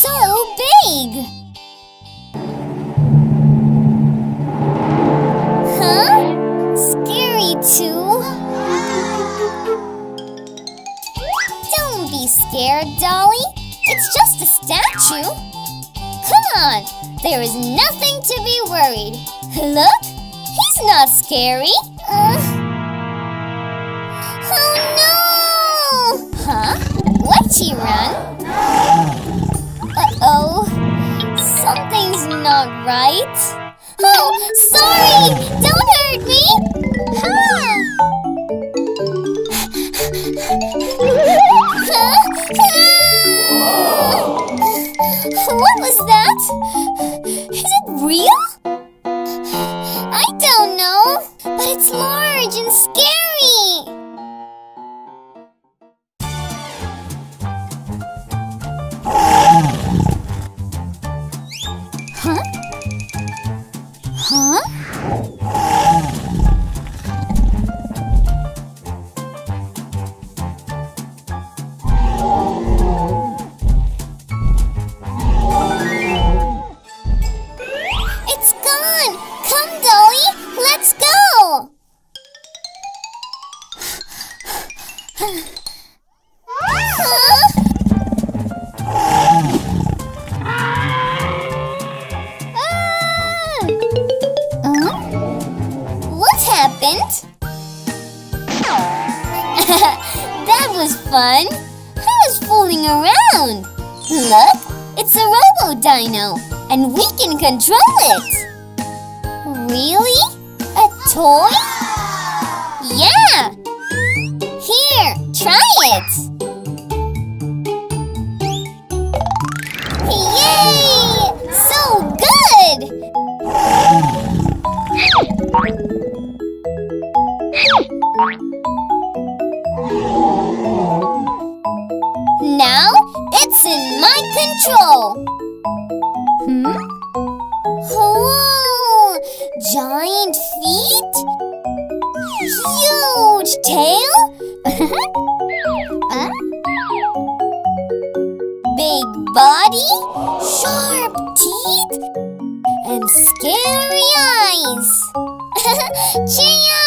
So big! Huh? Scary too? Don't be scared, Dolly. It's just a statue. Come on, there is nothing to be worried. Look, he's not scary. Uh, oh no! Huh? Why'd he run? Right. Oh, sorry! Huh? That was fun! I was fooling around! Look, it's a Robo Dino, and we can control it! Really? A toy? Now it's in my control. Hmm? Oh, giant feet? Huge tail? Huh? Big body? Sharp teeth? And scary eyes? Chiya!